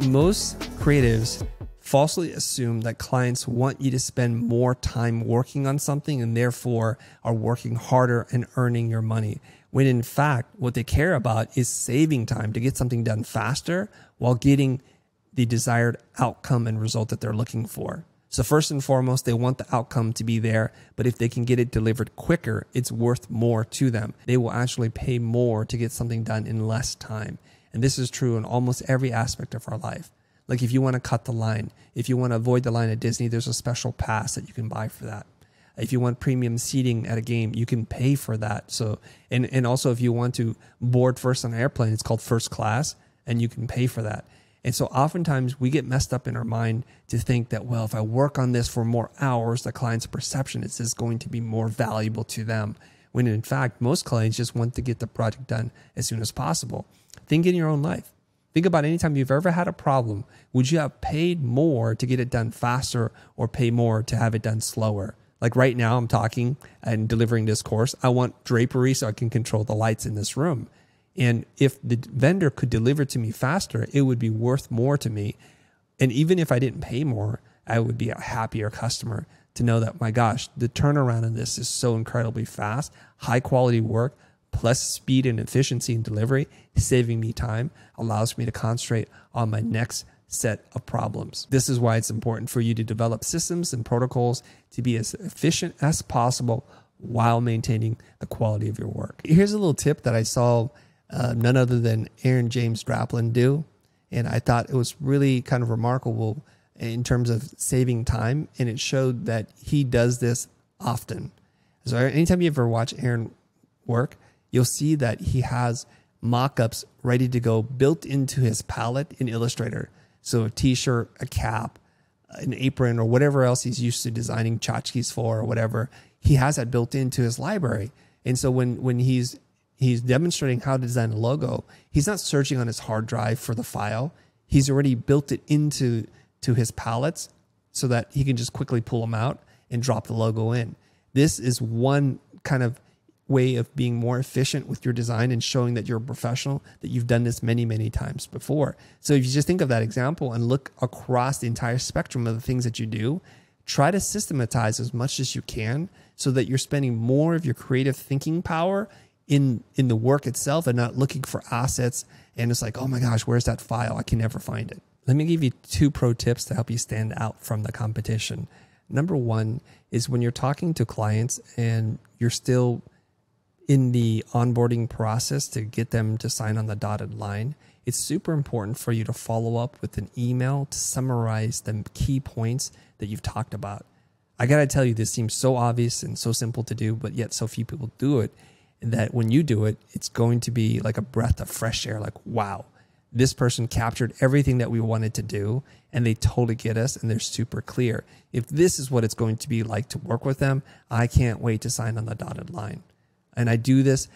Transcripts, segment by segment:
most creatives falsely assume that clients want you to spend more time working on something and therefore are working harder and earning your money. When in fact, what they care about is saving time to get something done faster while getting the desired outcome and result that they're looking for. So, first and foremost, they want the outcome to be there, but if they can get it delivered quicker, it's worth more to them. They will actually pay more to get something done in less time. And this is true in almost every aspect of our life. Like if you want to cut the line, if you want to avoid the line at Disney, there's a special pass that you can buy for that. If you want premium seating at a game, you can pay for that. So, and, and also if you want to board first on an airplane, it's called first class and you can pay for that. And so oftentimes we get messed up in our mind to think that, well, if I work on this for more hours, the client's perception is this going to be more valuable to them. When in fact, most clients just want to get the project done as soon as possible. Think in your own life. Think about any time you've ever had a problem. Would you have paid more to get it done faster or pay more to have it done slower? Like right now, I'm talking and delivering this course. I want drapery so I can control the lights in this room. And if the vendor could deliver to me faster, it would be worth more to me. And even if I didn't pay more, I would be a happier customer to know that, my gosh, the turnaround in this is so incredibly fast, high quality work plus speed and efficiency in delivery, saving me time, allows me to concentrate on my next set of problems. This is why it's important for you to develop systems and protocols to be as efficient as possible while maintaining the quality of your work. Here's a little tip that I saw uh, none other than Aaron James Draplin do. And I thought it was really kind of remarkable in terms of saving time. And it showed that he does this often. So anytime you ever watch Aaron work, you'll see that he has mock-ups ready to go built into his palette in Illustrator. So a t-shirt, a cap, an apron, or whatever else he's used to designing tchotchkes for or whatever, he has that built into his library. And so when when he's he's demonstrating how to design a logo, he's not searching on his hard drive for the file. He's already built it into to his palettes so that he can just quickly pull them out and drop the logo in. This is one kind of way of being more efficient with your design and showing that you're a professional, that you've done this many, many times before. So if you just think of that example and look across the entire spectrum of the things that you do, try to systematize as much as you can so that you're spending more of your creative thinking power in in the work itself and not looking for assets and it's like, "Oh my gosh, where's that file? I can never find it." Let me give you two pro tips to help you stand out from the competition. Number 1 is when you're talking to clients and you're still in the onboarding process to get them to sign on the dotted line, it's super important for you to follow up with an email to summarize the key points that you've talked about. I got to tell you, this seems so obvious and so simple to do, but yet so few people do it. That when you do it, it's going to be like a breath of fresh air. Like, wow, this person captured everything that we wanted to do and they totally get us and they're super clear. If this is what it's going to be like to work with them, I can't wait to sign on the dotted line. And I do this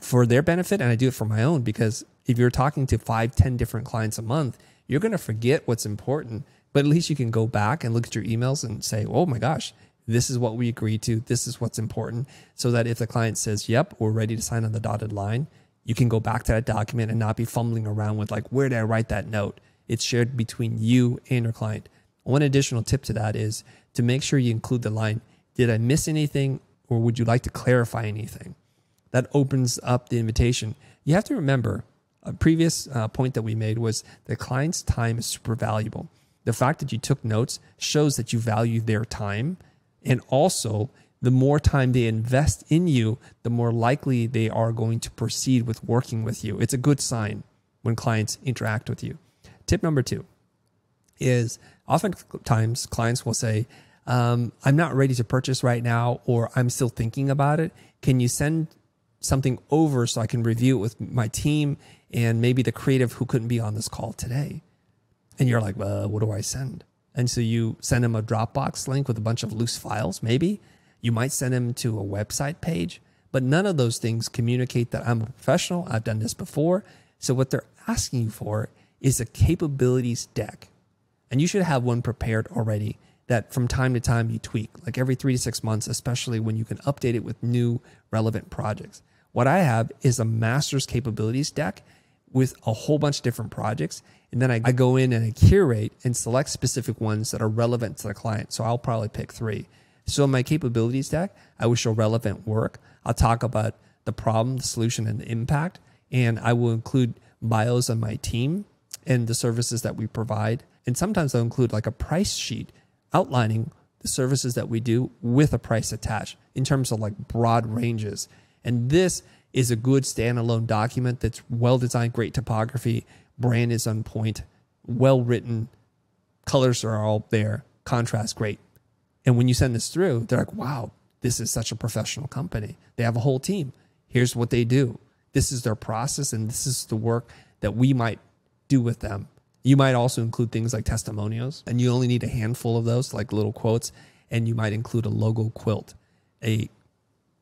for their benefit and I do it for my own because if you're talking to five, ten different clients a month, you're going to forget what's important. But at least you can go back and look at your emails and say, oh my gosh, this is what we agreed to. This is what's important. So that if the client says, yep, we're ready to sign on the dotted line, you can go back to that document and not be fumbling around with like, where did I write that note? It's shared between you and your client. One additional tip to that is to make sure you include the line, did I miss anything or would you like to clarify anything? That opens up the invitation. You have to remember a previous uh, point that we made was the client's time is super valuable. The fact that you took notes shows that you value their time. And also, the more time they invest in you, the more likely they are going to proceed with working with you. It's a good sign when clients interact with you. Tip number two is oftentimes clients will say, um, I'm not ready to purchase right now, or I'm still thinking about it. Can you send something over so I can review it with my team and maybe the creative who couldn't be on this call today? And you're like, well, what do I send? And so you send them a Dropbox link with a bunch of loose files, maybe. You might send them to a website page, but none of those things communicate that I'm a professional. I've done this before. So what they're asking you for is a capabilities deck. And you should have one prepared already that from time to time you tweak, like every three to six months, especially when you can update it with new relevant projects. What I have is a master's capabilities deck with a whole bunch of different projects. And then I, I go in and I curate and select specific ones that are relevant to the client. So I'll probably pick three. So in my capabilities stack, I will show relevant work. I'll talk about the problem, the solution, and the impact. And I will include bios on my team and the services that we provide. And sometimes I'll include like a price sheet outlining the services that we do with a price attached in terms of like broad ranges. And this is a good standalone document that's well designed, great typography, brand is on point, well written, colors are all there, contrast great. And when you send this through, they're like, wow, this is such a professional company. They have a whole team. Here's what they do. This is their process, and this is the work that we might do with them. You might also include things like testimonials, and you only need a handful of those, like little quotes. And you might include a logo quilt, a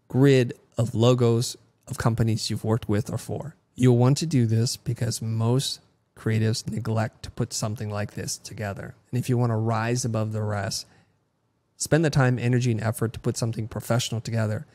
grid of logos of companies you've worked with or for. You'll want to do this because most creatives neglect to put something like this together. And if you want to rise above the rest, spend the time, energy, and effort to put something professional together.